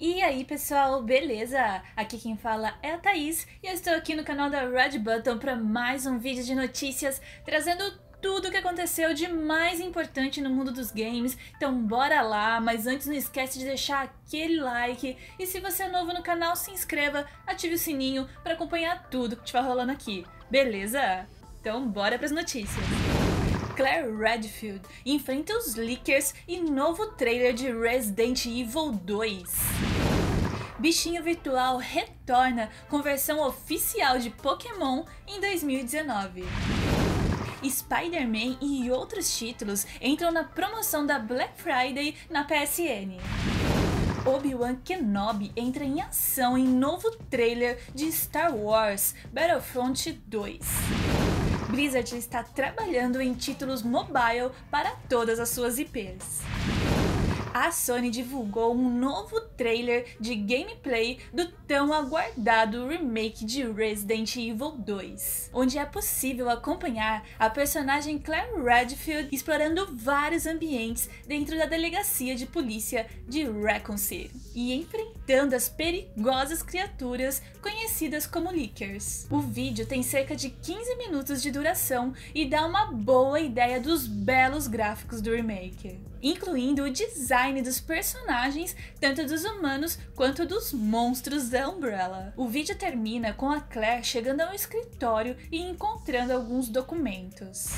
E aí pessoal, beleza? Aqui quem fala é a Thaís e eu estou aqui no canal da Red Button para mais um vídeo de notícias trazendo tudo o que aconteceu de mais importante no mundo dos games. Então bora lá, mas antes não esquece de deixar aquele like e se você é novo no canal, se inscreva, ative o sininho para acompanhar tudo que estiver rolando aqui, beleza? Então bora para as notícias. Claire Redfield enfrenta os leakers e novo trailer de Resident Evil 2. Bichinho Virtual retorna com versão oficial de Pokémon em 2019. Spider-Man e outros títulos entram na promoção da Black Friday na PSN. Obi-Wan Kenobi entra em ação em novo trailer de Star Wars Battlefront 2. Blizzard está trabalhando em títulos mobile para todas as suas IPs a Sony divulgou um novo trailer de gameplay do tão aguardado remake de Resident Evil 2, onde é possível acompanhar a personagem Claire Redfield explorando vários ambientes dentro da delegacia de polícia de Raccoon City e enfrentando as perigosas criaturas conhecidas como Lickers. O vídeo tem cerca de 15 minutos de duração e dá uma boa ideia dos belos gráficos do remake incluindo o design dos personagens, tanto dos humanos quanto dos monstros da Umbrella. O vídeo termina com a Claire chegando ao escritório e encontrando alguns documentos.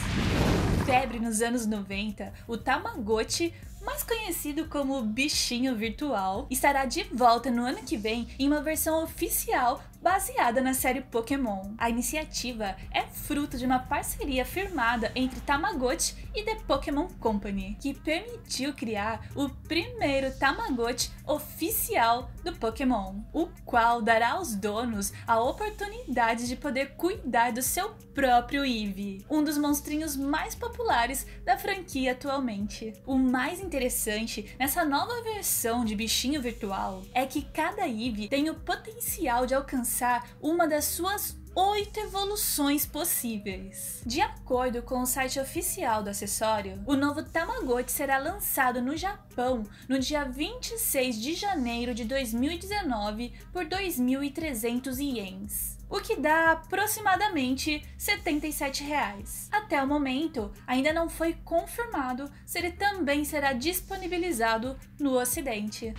Febre nos anos 90, o Tamagotchi mais conhecido como Bichinho Virtual, estará de volta no ano que vem em uma versão oficial baseada na série Pokémon. A iniciativa é fruto de uma parceria firmada entre Tamagotchi e The Pokémon Company, que permitiu criar o primeiro Tamagotchi oficial do Pokémon, o qual dará aos donos a oportunidade de poder cuidar do seu próprio Eevee, um dos monstrinhos mais populares da franquia atualmente. O mais interessante nessa nova versão de bichinho virtual é que cada Eevee tem o potencial de alcançar alcançar uma das suas oito evoluções possíveis. De acordo com o site oficial do acessório, o novo Tamagotchi será lançado no Japão no dia 26 de janeiro de 2019 por 2.300 ienes o que dá aproximadamente 77 reais. Até o momento, ainda não foi confirmado se ele também será disponibilizado no Ocidente.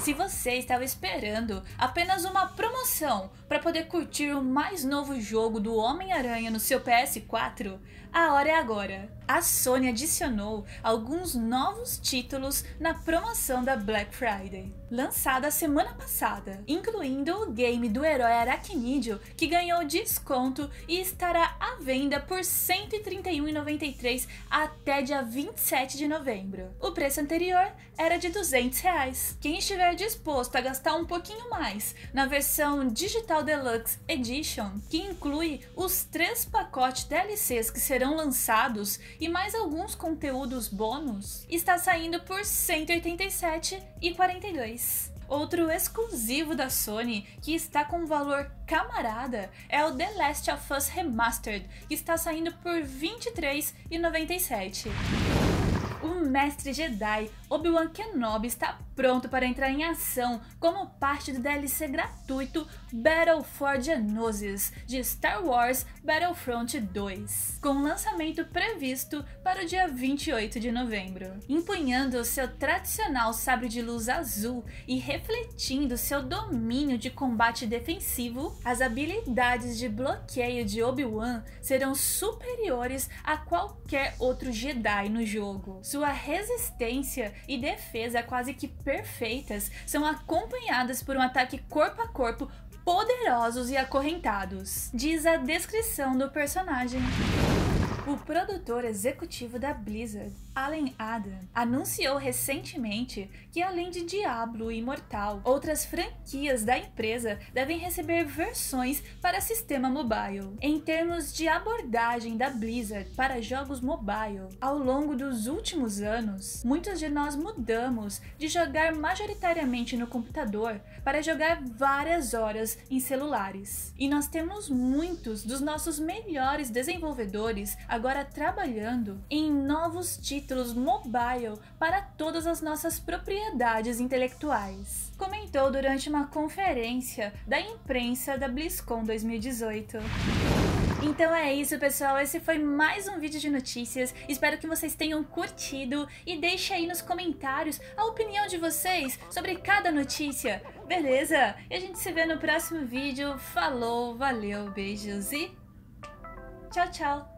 Se você estava esperando apenas uma promoção para poder curtir o mais novo jogo do Homem-Aranha no seu PS4, a hora é agora. A Sony adicionou alguns novos títulos na promoção da Black Friday, lançada semana passada, incluindo o game do herói Aracnídeo, que ganhou desconto e estará à venda por R$ 131,93 até dia 27 de novembro. O preço anterior era de 200 reais. Quem estiver disposto a gastar um pouquinho mais na versão Digital Deluxe Edition, que inclui os três pacotes DLCs que serão lançados e mais alguns conteúdos bônus, está saindo por R$ 187,42. Outro exclusivo da Sony que está com valor camarada é o The Last of Us Remastered, que está saindo por R$ 23,97. O mestre Jedi Obi-Wan Kenobi está pronto para entrar em ação como parte do DLC gratuito Battle for Geonosis de Star Wars Battlefront 2, com lançamento previsto para o dia 28 de novembro. Empunhando seu tradicional sabre de luz azul e refletindo seu domínio de combate defensivo, as habilidades de bloqueio de Obi-Wan serão superiores a qualquer outro Jedi no jogo. Sua resistência e defesa quase que perfeitas são acompanhadas por um ataque corpo a corpo poderosos e acorrentados, diz a descrição do personagem. O produtor executivo da Blizzard, Alan Adam, anunciou recentemente que, além de Diablo e Immortal, outras franquias da empresa devem receber versões para sistema mobile. Em termos de abordagem da Blizzard para jogos mobile, ao longo dos últimos anos, muitos de nós mudamos de jogar majoritariamente no computador para jogar várias horas em celulares. E nós temos muitos dos nossos melhores desenvolvedores agora trabalhando em novos títulos mobile para todas as nossas propriedades intelectuais. Comentou durante uma conferência da imprensa da BlizzCon 2018. Então é isso, pessoal. Esse foi mais um vídeo de notícias. Espero que vocês tenham curtido e deixe aí nos comentários a opinião de vocês sobre cada notícia. Beleza? E a gente se vê no próximo vídeo. Falou, valeu, beijos e tchau, tchau.